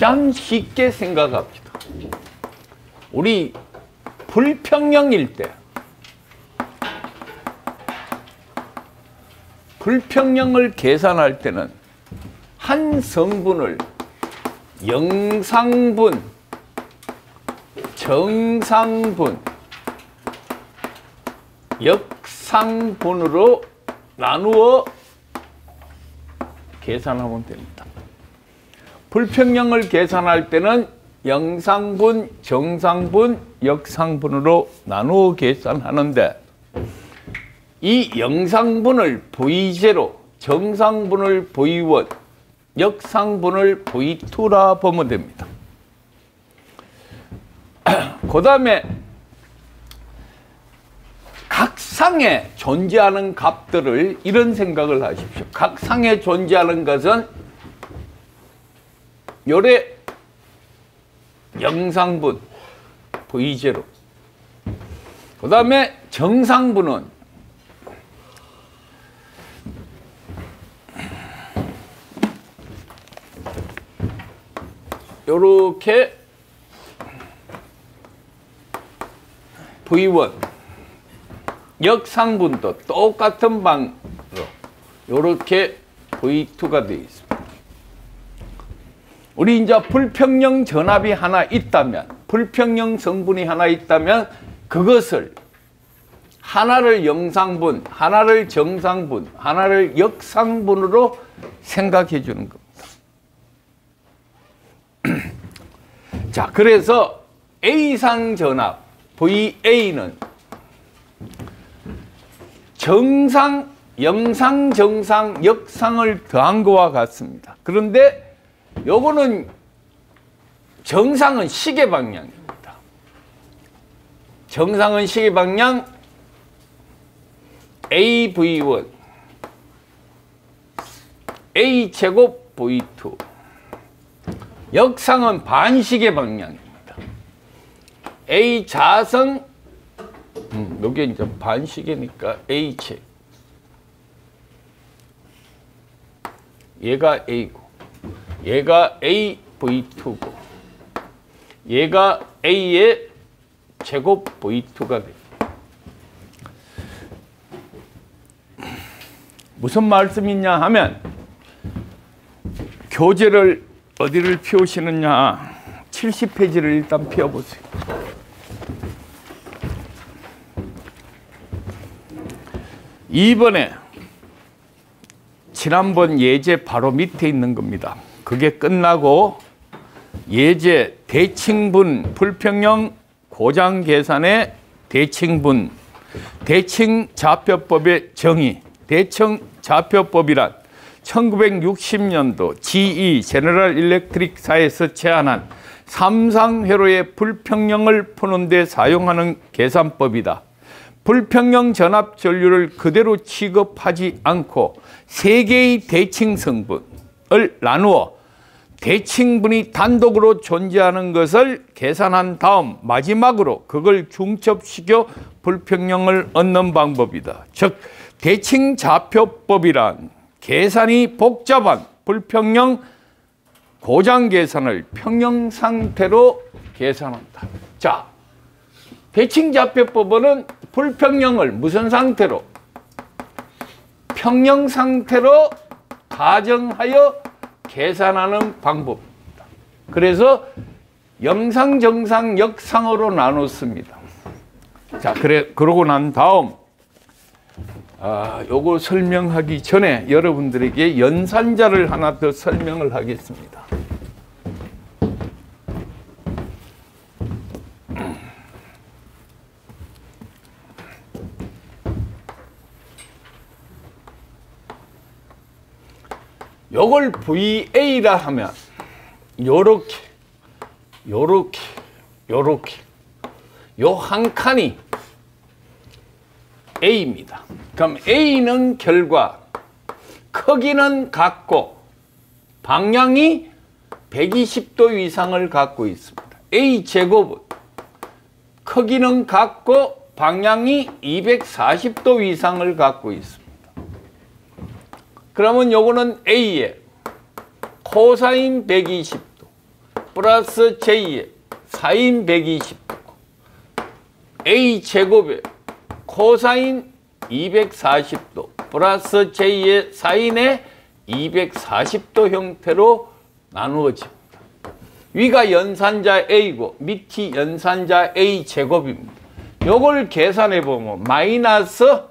가장 쉽게 생각합니다. 우리 불평형일 때 불평형을 계산할 때는 한 성분을 영상분, 정상분, 역상분으로 나누어 계산하면 됩니다. 불평형을 계산할 때는 영상분, 정상분, 역상분으로 나누어 계산하는데 이 영상분을 V0, 정상분을 V1, 역상분을 V2라 보면 됩니다. 그 다음에 각 상에 존재하는 값들을 이런 생각을 하십시오. 각 상에 존재하는 것은 요래 영상분 V0 그 다음에 정상분은 요렇게 V1 역상분도 똑같은 방으로 요렇게 V2가 되어 있습니다. 우리 이제 불평형 전압이 하나 있다면 불평형 성분이 하나 있다면 그것을 하나를 영상분, 하나를 정상분, 하나를 역상분으로 생각해 주는 겁니다. 자, 그래서 A상 전압 VA는 정상, 영상, 정상, 역상을 더한 것과 같습니다. 그런데 요거는 정상은 시계 방향입니다. 정상은 시계 방향 AV1 A 제곱 V2 역상은 반시계 방향입니다. A 자성 음, 요게 이제 반시계니까 A 제 얘가 A고 얘가 AV2고 얘가 A의 제곱 V2가 됩니다. 무슨 말씀이냐 하면 교재를 어디를 피우시느냐 70페이지를 일단 피워보세요. 이번에 지난번 예제 바로 밑에 있는 겁니다. 그게 끝나고 예제 대칭분 불평형 고장 계산의 대칭분 대칭 좌표법의 정의 대칭 좌표법이란 1960년도 GE 제너럴 일렉트릭사에서 제안한 삼상회로의 불평형을 푸는 데 사용하는 계산법이다. 불평형 전압 전류를 그대로 취급하지 않고 세 개의 대칭 성분을 나누어 대칭분이 단독으로 존재하는 것을 계산한 다음 마지막으로 그걸 중첩시켜 불평형을 얻는 방법이다. 즉 대칭 좌표법이란 계산이 복잡한 불평형 고장 계산을 평형 상태로 계산한다. 자, 대칭 좌표법은 불평형을 무슨 상태로? 평형 상태로 가정하여 계산하는 방법입니다. 그래서 영상, 정상, 역상으로 나눴습니다. 자, 그래, 그러고 난 다음, 아, 요거 설명하기 전에 여러분들에게 연산자를 하나 더 설명을 하겠습니다. 요걸 VA라 하면 요렇게 요렇게 요렇게 요 한 칸이 A입니다. 그럼 A는 결과 크기는 같고 방향이 120도 이상을 갖고 있습니다. A 제곱은 크기는 같고 방향이 240도 이상을 갖고 있습니다. 그러면 요거는 A의 코사인 120도, 플러스 J의 사인 120도 A 제곱에 코사인 240도 플러스 J의 사인의 240도 형태로 나누어집니다. 위가 연산자 A고 밑이 연산자 A 제곱입니다. 요걸 계산해 보면 마이너스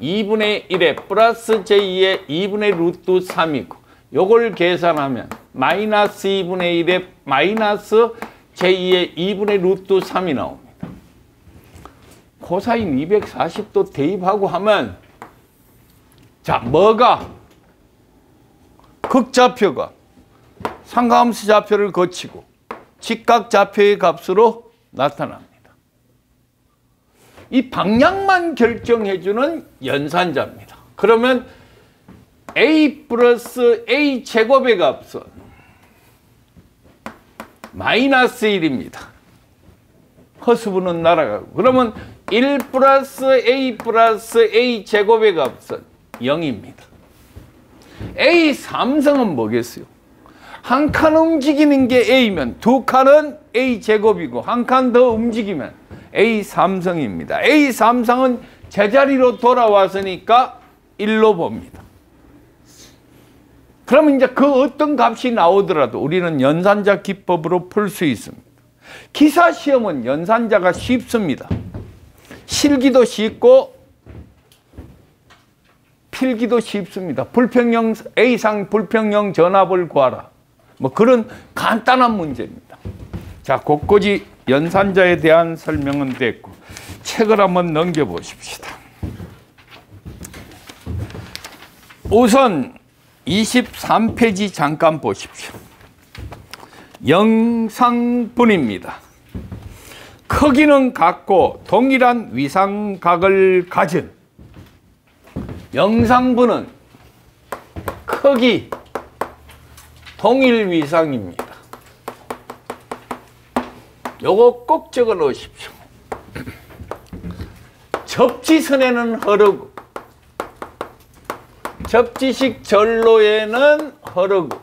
2분의 1에 플러스 J의 2분의 루트 3이고 요걸 계산하면 마이너스 2분의 1에 마이너스 J의 2분의 루트 3이 나옵니다. 코사인 240도 대입하고 하면 자 뭐가 극좌표가 상가함수 좌표를 거치고 직각 좌표의 값으로 나타납니다. 이 방향만 결정해주는 연산자입니다. 그러면 a 플러스 a 제곱의 값은 마이너스 1입니다. 허수분은 날아가고 그러면 1 플러스 a 플러스 a 제곱의 값은 0입니다. a 삼성은 뭐겠어요? 한 칸 움직이는 게 a면 두 칸은 a 제곱이고 한 칸 더 움직이면 a 삼성입니다. a 삼성은 제자리로 돌아왔으니까 1로 봅니다. 그러면 이제 그 어떤 값이 나오더라도 우리는 연산자 기법으로 풀 수 있습니다. 기사 시험은 연산자가 쉽습니다. 실기도 쉽고 필기도 쉽습니다. 불평형 A상 불평형 전압을 구하라. 뭐 그런 간단한 문제입니다. 자, 곳곳이 연산자에 대한 설명은 됐고 책을 한번 넘겨 보십시다. 우선 23페이지 잠깐 보십시오. 영상분입니다. 크기는 같고 동일한 위상각을 가진 영상분은 크기 동일 위상입니다. 요거 꼭 적어 놓으십시오. 접지선에는 흐르고 접지식 전로에는 흐르고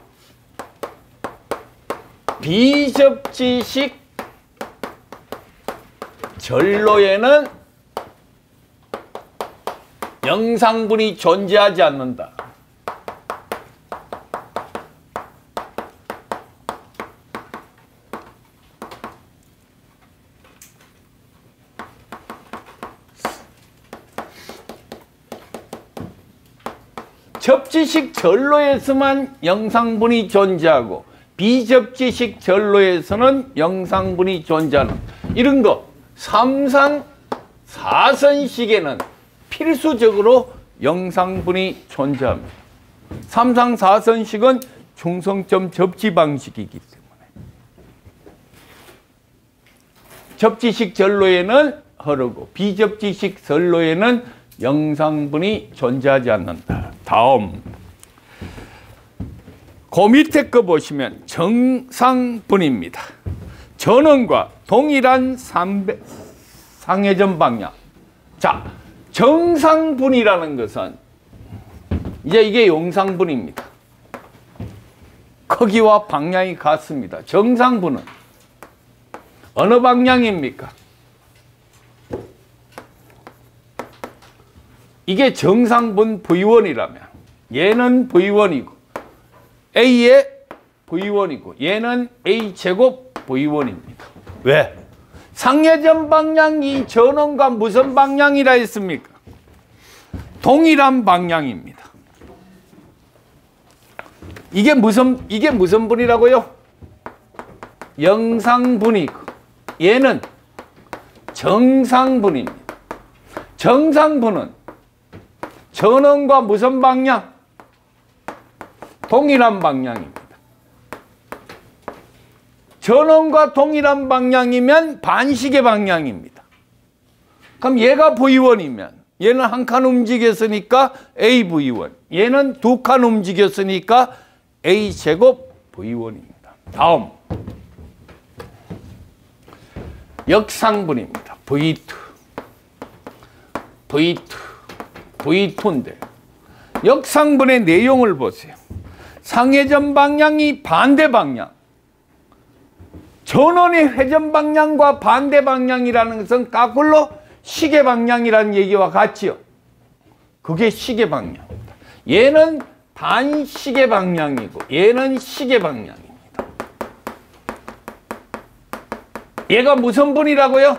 비접지식 전로에는 영상분이 존재하지 않는다. 접지식 전로에서만 영상분이 존재하고 비접지식 전로에서는 영상분이 존재하는 이런 거 3상 4선식에는 필수적으로 영상분이 존재합니다. 3상 4선식은 중성점 접지 방식이기 때문에 접지식 전로에는 흐르고 비접지식 전로에는 영상분이 존재하지 않는다. 다음 그 밑에 거 보시면 정상분입니다. 전원과 동일한 삼배, 상회전 방향. 자, 정상분이라는 것은 이제 이게 용상분입니다. 크기와 방향이 같습니다. 정상분은 어느 방향입니까? 이게 정상분 V1이라면 얘는 V1이고 A의 V1이고 얘는 A제곱 V1입니다. 왜? 상회전 방향이 전원과 무슨 방향이라 했습니까? 동일한 방향입니다. 이게 무슨 이게 무슨 분이라고요? 영상분이고 얘는 정상분입니다. 정상분은 전원과 무슨 방향? 동일한 방향입니다. 전원과 동일한 방향이면 반식의 방향입니다. 그럼 얘가 V1이면 얘는 한 칸 움직였으니까 AV1 얘는 두 칸 움직였으니까 A제곱 V1입니다. 다음 역상분입니다. V2 V2 V2인데 역상분의 내용을 보세요. 상회전 방향이 반대 방향 전원의 회전 방향과 반대 방향이라는 것은 거꾸로 시계 방향이라는 얘기와 같지요. 그게 시계 방향입니다. 얘는 반시계 방향이고 얘는 시계 방향입니다. 얘가 무슨 분이라고요?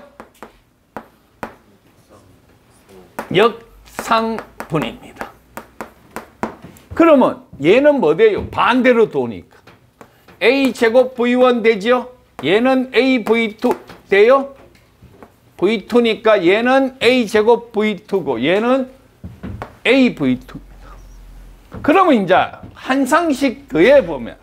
역 상분입니다. 그러면 얘는 뭐 돼요? 반대로 도니까. A제곱 V1 되죠? 얘는 AV2 돼요? V2니까 얘는 A제곱 V2고 얘는 AV2입니다. 그러면 이제 한 상씩 더해 보면